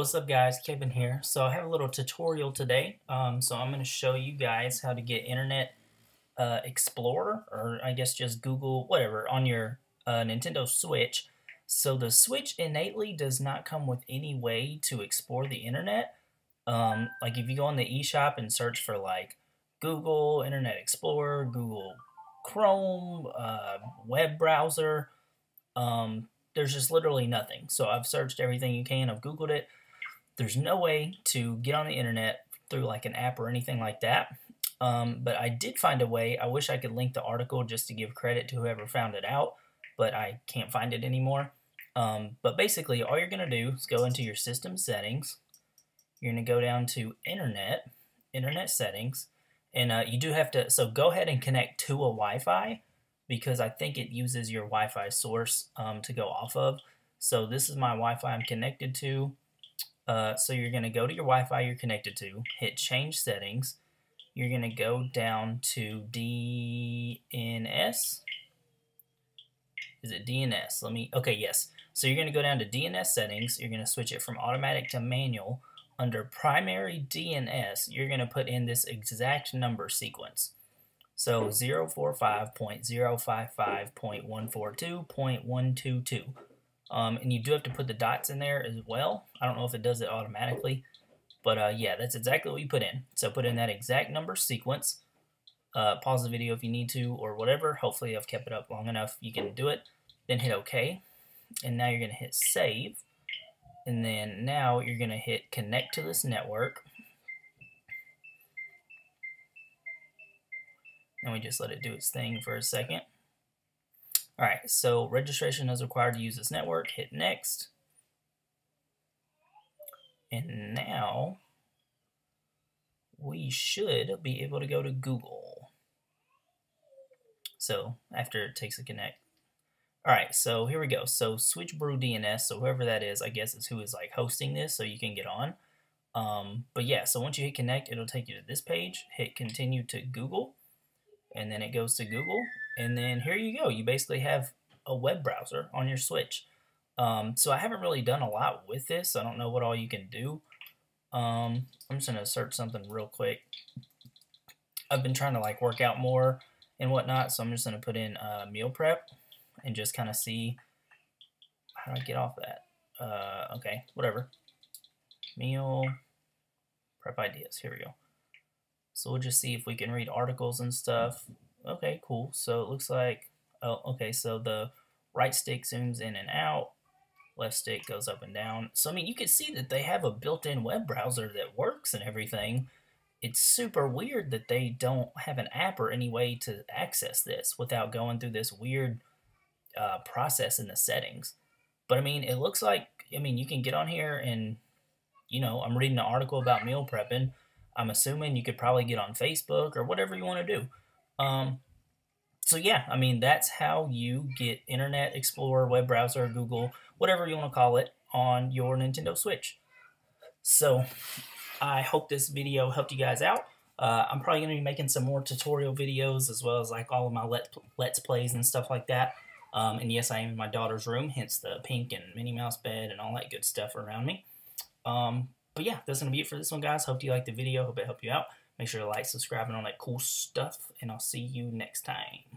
What's up guys, Kevin here. So I have a little tutorial today. Um, so I'm going to show you guys how to get Internet uh, Explorer, or I guess just Google, whatever, on your uh, Nintendo Switch. So the Switch innately does not come with any way to explore the Internet. Um, like if you go on the eShop and search for like Google, Internet Explorer, Google Chrome, uh, web browser, um, there's just literally nothing. So I've searched everything you can, I've Googled it. There's no way to get on the internet through like an app or anything like that. Um, but I did find a way. I wish I could link the article just to give credit to whoever found it out, but I can't find it anymore. Um, but basically, all you're going to do is go into your system settings. You're going to go down to Internet, Internet settings, and uh, you do have to, so go ahead and connect to a Wi-Fi because I think it uses your Wi-Fi source um, to go off of. So this is my Wi-Fi I'm connected to. Uh, so you're going to go to your Wi-Fi you're connected to, hit change settings. You're going to go down to DNS. Is it DNS? Let me, okay, yes. So you're going to go down to DNS settings. You're going to switch it from automatic to manual. Under primary DNS, you're going to put in this exact number sequence. So 045.055.142.122. Um, and you do have to put the dots in there as well. I don't know if it does it automatically. But uh, yeah, that's exactly what you put in. So put in that exact number sequence. Uh, pause the video if you need to or whatever. Hopefully I've kept it up long enough you can do it. Then hit OK. And now you're going to hit save. And then now you're going to hit connect to this network. and we just let it do its thing for a second. Alright, so registration is required to use this network. Hit next. And now we should be able to go to Google. So after it takes a connect. Alright, so here we go. So Switchbru DNS, so whoever that is, I guess is who is like hosting this so you can get on. Um, but yeah, so once you hit connect, it'll take you to this page. Hit continue to Google and then it goes to Google, and then here you go. You basically have a web browser on your Switch. Um, so I haven't really done a lot with this. I don't know what all you can do. Um, I'm just gonna search something real quick. I've been trying to like work out more and whatnot, so I'm just gonna put in uh, meal prep and just kind of see how do I get off that. Uh, okay, whatever. Meal prep ideas. Here we go. So we'll just see if we can read articles and stuff. Okay, cool. So it looks like, oh, okay, so the right stick zooms in and out, left stick goes up and down. So, I mean, you can see that they have a built-in web browser that works and everything. It's super weird that they don't have an app or any way to access this without going through this weird uh, process in the settings. But, I mean, it looks like, I mean, you can get on here and, you know, I'm reading an article about meal prepping I'm assuming you could probably get on Facebook or whatever you want to do. Um, so yeah, I mean that's how you get Internet Explorer, web browser, Google, whatever you want to call it, on your Nintendo Switch. So I hope this video helped you guys out. Uh, I'm probably going to be making some more tutorial videos as well as like all of my let, Let's Plays and stuff like that. Um, and yes, I am in my daughter's room, hence the pink and Minnie Mouse bed and all that good stuff around me. Um, but yeah, that's going to be it for this one, guys. Hope you liked the video. Hope it helped you out. Make sure to like, subscribe, and all that cool stuff. And I'll see you next time.